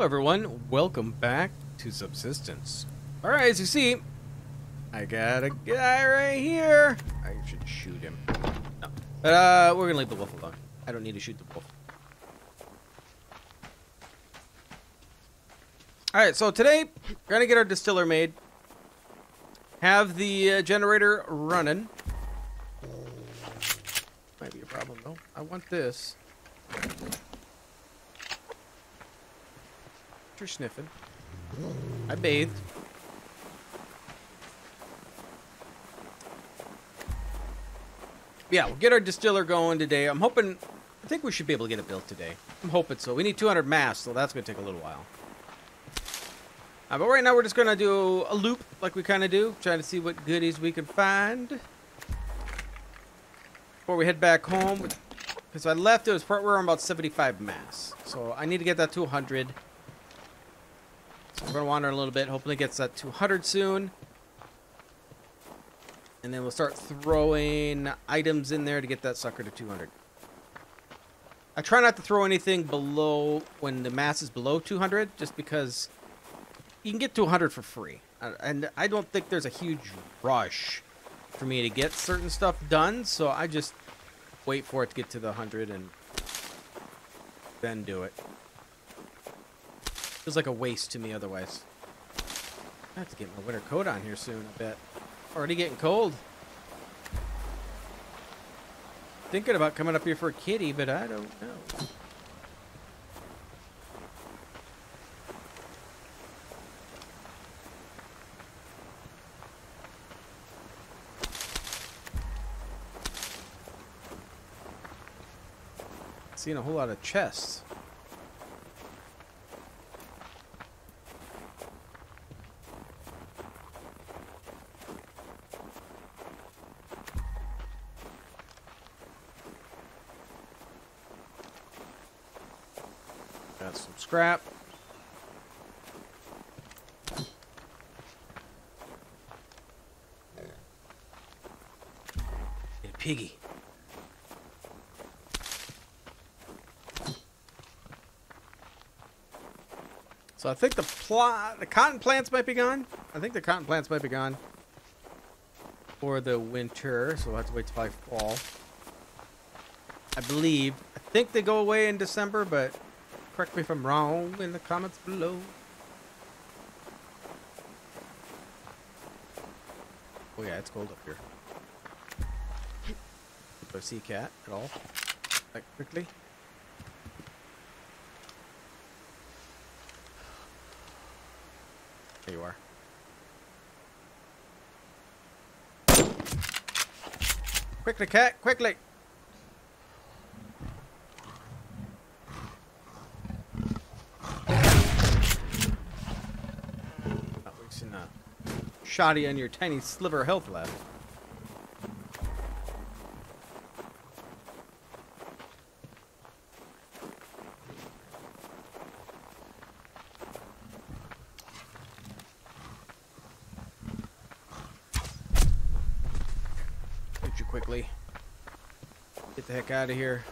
Hello everyone, welcome back to Subsistence. Alright, as you see, I got a guy right here. I should shoot him. No. But uh, we're gonna leave the wolf alone. I don't need to shoot the wolf. Alright, so today, we're gonna get our distiller made. Have the uh, generator running. Might be a problem though. I want this. You're sniffing. I bathed. Yeah, we'll get our distiller going today. I'm hoping, I think we should be able to get it built today. I'm hoping so. We need 200 mass, so that's going to take a little while. Uh, but right now we're just going to do a loop like we kind of do, trying to see what goodies we can find. Before we head back home, because I left, it was part where I'm about 75 mass. So I need to get that to 100. We're going to wander a little bit. Hopefully gets that 200 soon. And then we'll start throwing items in there to get that sucker to 200. I try not to throw anything below when the mass is below 200, just because you can get to 100 for free. And I don't think there's a huge rush for me to get certain stuff done, so I just wait for it to get to the 100 and then do it. Feels like a waste to me otherwise. I have to get my winter coat on here soon, I bet. Already getting cold. Thinking about coming up here for a kitty, but I don't know. Seeing a whole lot of chests. Got some scrap. Get a piggy. So I think the plot, the cotton plants might be gone. I think the cotton plants might be gone for the winter, so we'll have to wait till probably fall. I believe. I think they go away in December, but correct me if I'm wrong in the comments below. Oh yeah, it's cold up here. Do I see a cat at all? Like quickly? There you are. Quickly, cat, quickly! Not wasting a shoddy on your tiny sliver health left. Get you quickly. Get the heck out of here.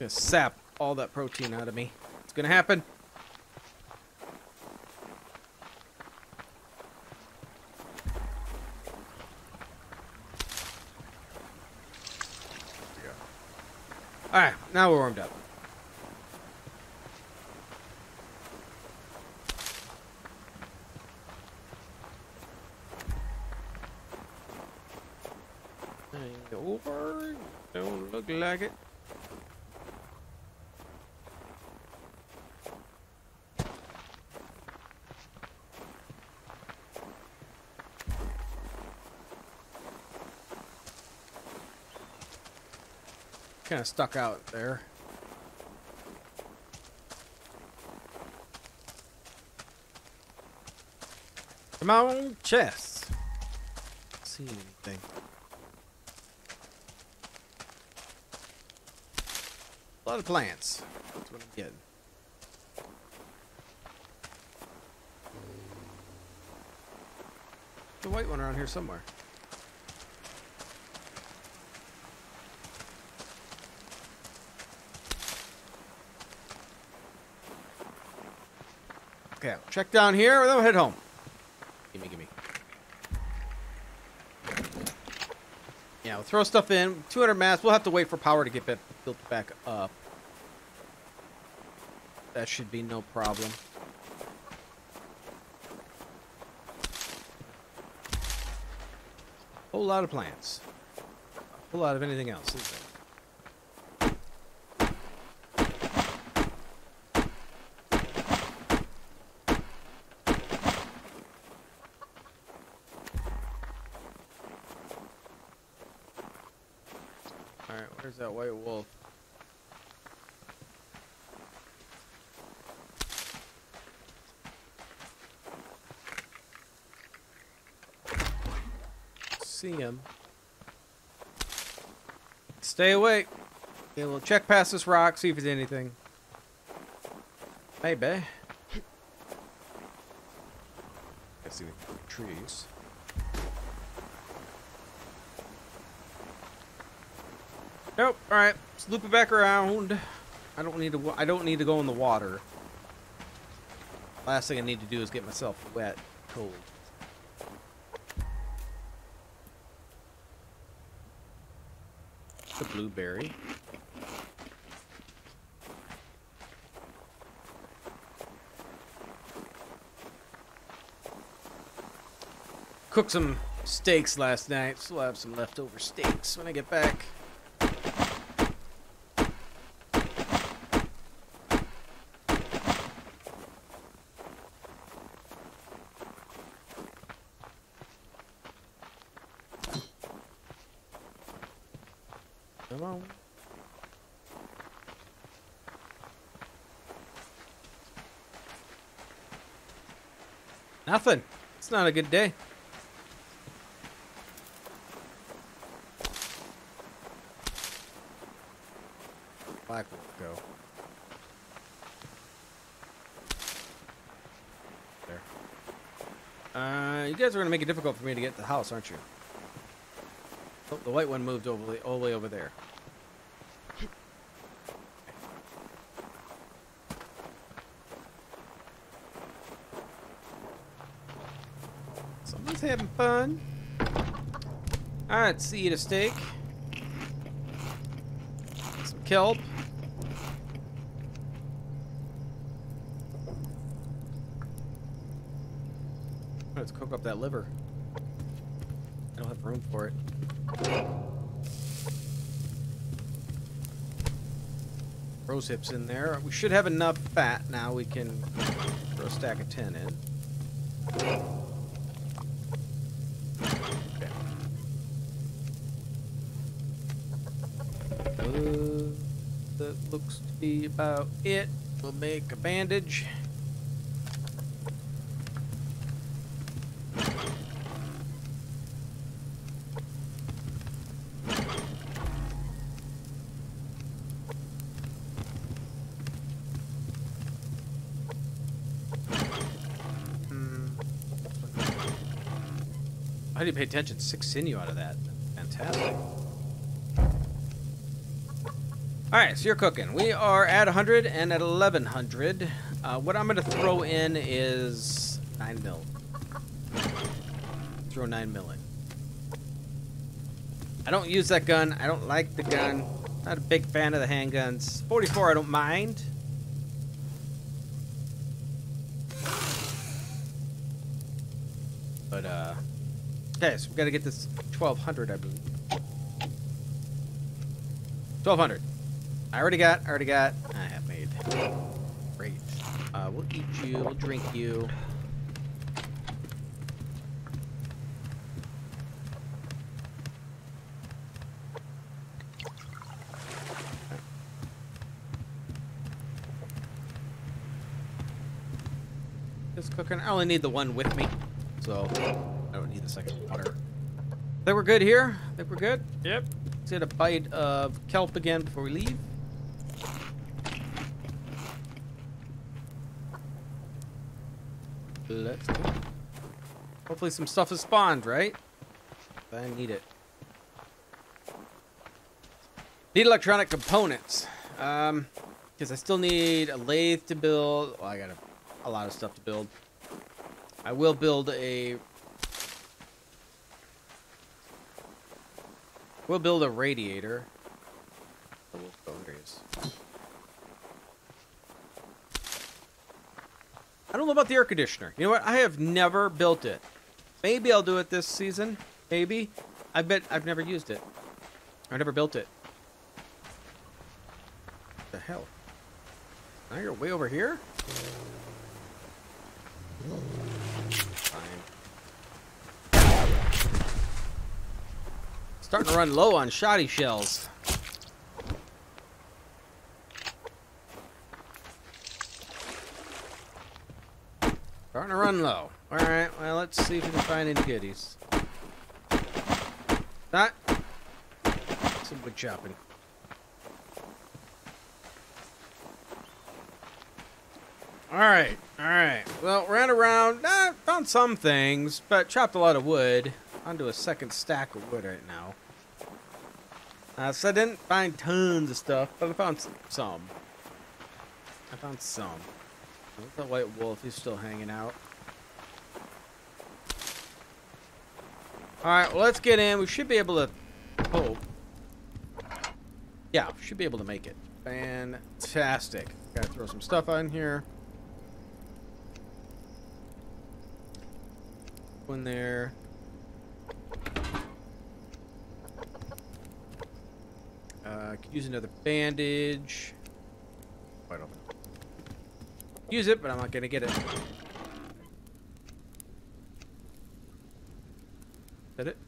Gonna sap all that protein out of me. It's gonna happen. Alright, now we're warmed up. Over. Don't look like it. Of stuck out there. Come on, chest. See anything? A lot of plants. That's what I'm getting. The white one around here somewhere. Okay, check down here, and then we'll head home. Gimme, gimme. Yeah, we'll throw stuff in. 200 mass. We'll have to wait for power to get built back up. That should be no problem. Whole lot of plants. A whole lot of anything else, is there? Alright, where's that white wolf? See him. Stay awake. Okay, we'll check past this rock, see if there's anything. Hey, Maybe. I see the trees. Nope. All right. Let's loop it back around. I don't need to. I don't need to go in the water. Last thing I need to do is get myself wet, cold. The blueberry. Cooked some steaks last night, so I'll have some leftover steaks when I get back. Come on. Nothing. It's not a good day. Black will go. There. Uh, you guys are gonna make it difficult for me to get to the house, aren't you? Oh, the white one moved over the, all the way over there. Someone's having fun. Alright, let's eat a steak. Some kelp. Let's cook up that liver. I don't have room for it. Rose hips in there. We should have enough fat now. We can throw a stack of 10 in. Looks to be about it. We'll make a bandage. Hmm. I didn't pay attention. Six sinew out of that. Fantastic. All right, so you're cooking. We are at 100 and at 1100. Uh, what I'm going to throw in is 9 mil. Throw 9 mil in. I don't use that gun. I don't like the gun. Not a big fan of the handguns. 44 I don't mind. But, uh... Okay, so we gotta get this 1200, I believe. 1200. I already got, I already got. I have made. Great. Uh, we'll eat you, we'll drink you. Just cooking. I only need the one with me, so I don't need the second water. I Think we're good here? I Think we're good? Yep. Let's get a bite of kelp again before we leave. Let's go. Hopefully some stuff has spawned, right? I need it. Need electronic components. Um, because I still need a lathe to build. Well, I gotta a lot of stuff to build. I will build a. We'll build a radiator. Oh. I don't know about the air conditioner. You know what? I have never built it. Maybe I'll do it this season. Maybe. I bet I've never used it. I never built it. What the hell? Now you're way over here? Fine. Starting to run low on shoddy shells. Starting to run low. Alright, well, let's see if we can find any goodies. Not some wood chopping. Alright, alright. Well, ran around, eh, found some things, but chopped a lot of wood. Onto a second stack of wood right now. Uh, so I didn't find tons of stuff, but I found some. I found some. The white wolf, he's still hanging out. Alright, well, let's get in. We should be able to... Oh. Yeah, should be able to make it. Fantastic. Gotta throw some stuff on here. One there. Uh, could use another bandage. Quite open. Use it, but I'm not gonna get it. Is that it?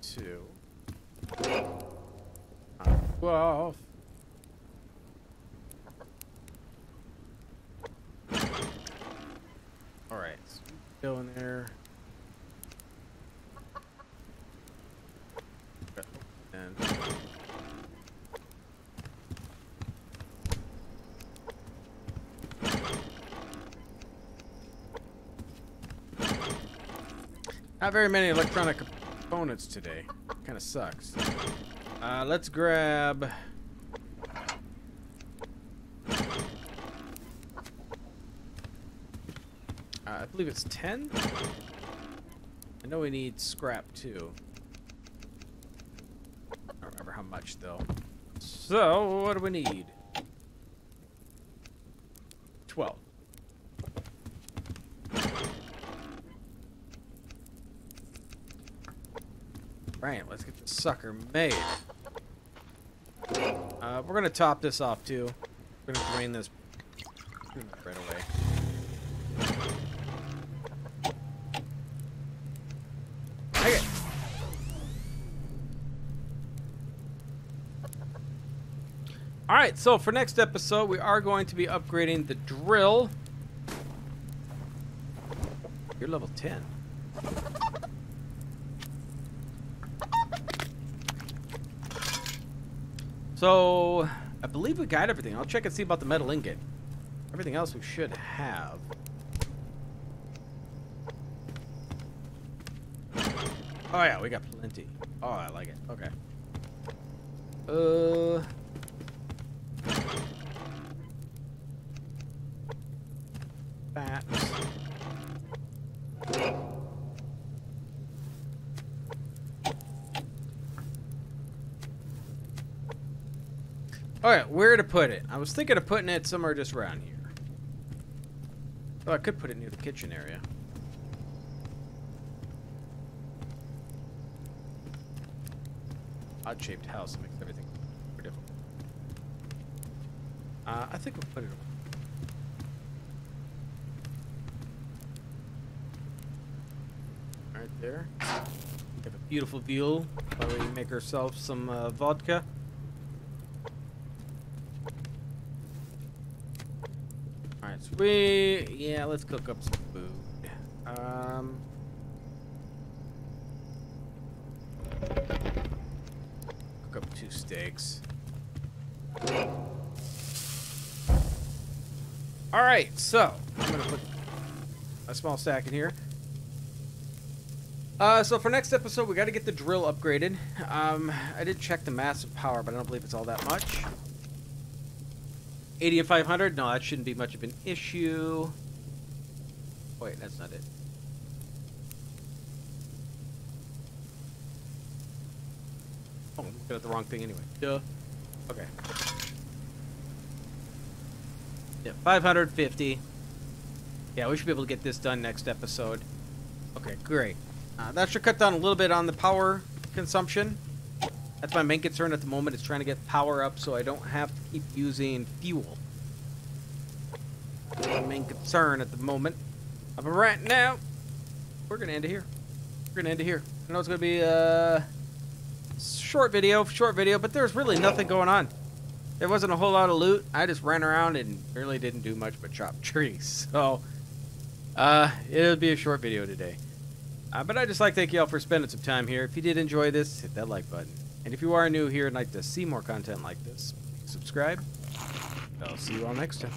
two. Twelve. All right, so go in there. And not very many electronic components today. Kind of sucks. Uh, let's grab. Uh, I believe it's 10? I know we need scrap too. I don't remember how much though. So, what do we need? 12. Right, let's get this sucker made. Uh, we're gonna top this off too. We're gonna drain this right away. Alright, so for next episode, we are going to be upgrading the drill. You're level 10. So, I believe we got everything. I'll check and see about the metal ingot. Everything else we should have. Oh yeah, we got plenty. Oh, I like it. Okay. Uh... Bats. Alright, where to put it? I was thinking of putting it somewhere just around here. Oh, I could put it near the kitchen area. Odd-shaped house makes everything more difficult. Uh, I think we'll put it right there. We have a beautiful view while we make ourselves some uh, vodka. Alright, so we... Yeah, let's cook up some food. Um... Cook up two steaks. Alright, so... I'm gonna put a small stack in here. Uh, so for next episode, we got to get the drill upgraded. Um, I did check the massive power, but I don't believe it's all that much. 80 and 500? No, that shouldn't be much of an issue. Wait, that's not it. Oh, I'm looking at the wrong thing anyway. Duh. Okay. Yeah, 550. Yeah, we should be able to get this done next episode. Okay, great. Uh, that should cut down a little bit on the power consumption. That's my main concern at the moment is trying to get power up so I don't have to keep using fuel. That's my main concern at the moment. But right now, we're going to end it here. We're going to end it here. I know it's going to be a short video, short video, but there's really nothing going on. There wasn't a whole lot of loot. I just ran around and really didn't do much but chop trees. So, uh, it'll be a short video today. Uh, but I'd just like to thank you all for spending some time here. If you did enjoy this, hit that like button. And if you are new here and like to see more content like this, subscribe. I'll see you all next time.